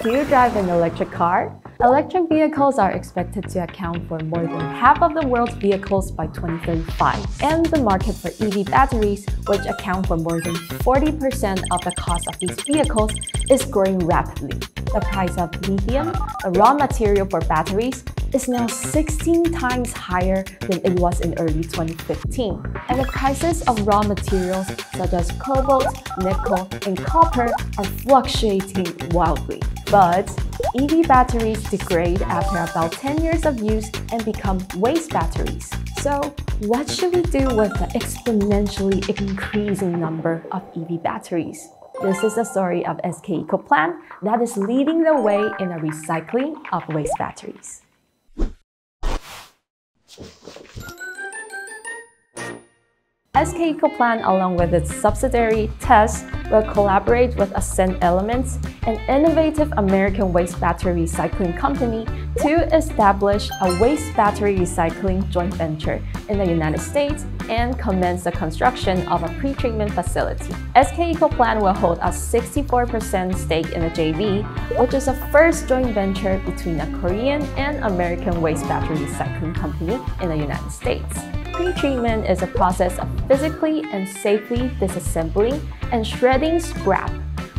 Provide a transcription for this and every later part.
Do you drive an electric car? Electric vehicles are expected to account for more than half of the world's vehicles by 2035, and the market for EV batteries, which account for more than 40% of the cost of these vehicles, is growing rapidly. The price of lithium, a raw material for batteries, is now 16 times higher than it was in early 2015. And the prices of raw materials such as cobalt, nickel, and copper are fluctuating wildly. But EV batteries degrade after about 10 years of use and become waste batteries. So what should we do with the exponentially increasing number of EV batteries? This is the story of SK ecoplant that is leading the way in the recycling of waste batteries. SK ecoplant, along with its subsidiary TES, will collaborate with Ascend Elements, an innovative American waste battery recycling company, to establish a waste battery recycling joint venture in the United States and commence the construction of a pretreatment facility. SK ecoplant will hold a 64% stake in the JV, which is the first joint venture between a Korean and American waste battery recycling company in the United States. Pretreatment is a process of physically and safely disassembling and shredding scrap,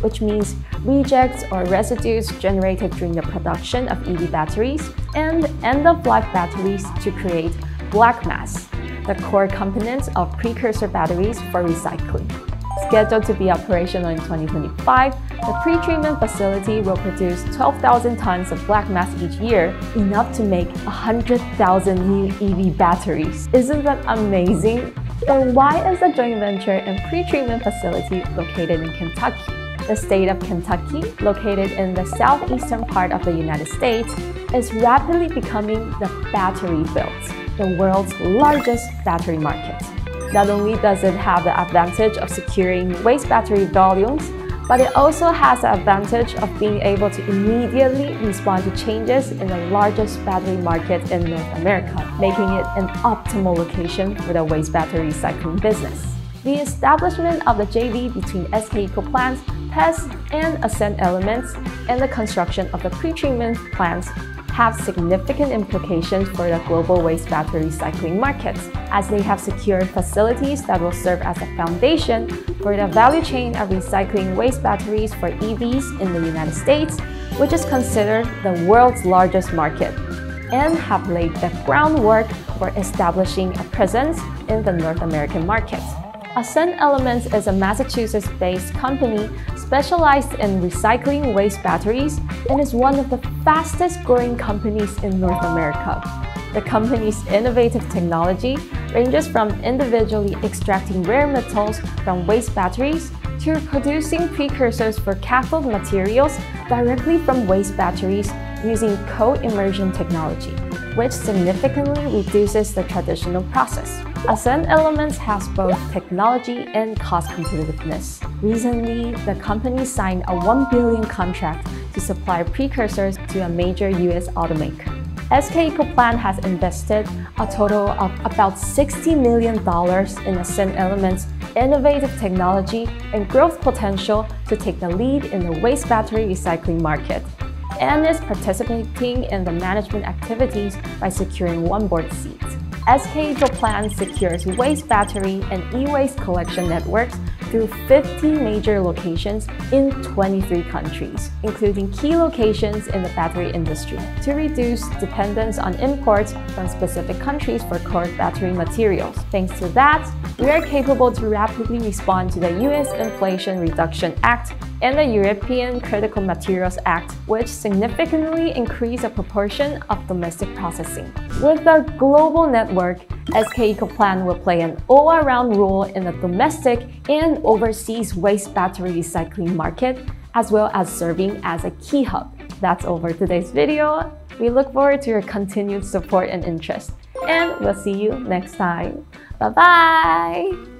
which means rejects or residues generated during the production of EV batteries and end-of-life batteries to create black mass, the core components of precursor batteries for recycling. Scheduled to be operational in 2025, the pretreatment facility will produce 12,000 tons of black mass each year, enough to make 100,000 new EV batteries. Isn't that amazing? Then why is the joint venture and pretreatment facility located in Kentucky? The state of Kentucky, located in the southeastern part of the United States, is rapidly becoming the battery belt, the world's largest battery market. Not only does it have the advantage of securing waste battery volumes, but it also has the advantage of being able to immediately respond to changes in the largest battery market in North America, making it an optimal location for the waste battery recycling business. The establishment of the JV between SK ecoplants, TES, and Ascend Elements, and the construction of the pretreatment plants have significant implications for the global waste battery recycling markets, as they have secured facilities that will serve as a foundation for the value chain of recycling waste batteries for EVs in the United States, which is considered the world's largest market, and have laid the groundwork for establishing a presence in the North American market. Ascend Elements is a Massachusetts-based company specialized in recycling waste batteries and is one of the fastest growing companies in North America. The company's innovative technology ranges from individually extracting rare metals from waste batteries to producing precursors for cathode materials directly from waste batteries using co-immersion technology, which significantly reduces the traditional process. Ascend Elements has both technology and cost competitiveness. Recently, the company signed a 1 billion contract to supply precursors to a major US automaker. SK ecoplant has invested a total of about $60 million in Ascend Elements' innovative technology and growth potential to take the lead in the waste battery recycling market and is participating in the management activities by securing one board seat. SK ecoplant secures waste battery and e-waste collection networks through 15 major locations in 23 countries, including key locations in the battery industry, to reduce dependence on imports from specific countries for core battery materials. Thanks to that, we are capable to rapidly respond to the US Inflation Reduction Act and the European Critical Materials Act, which significantly increase the proportion of domestic processing. With a global network, SK ecoplant will play an all-around role in the domestic and overseas waste battery recycling market, as well as serving as a key hub. That's over today's video. We look forward to your continued support and interest, and we'll see you next time. Bye-bye!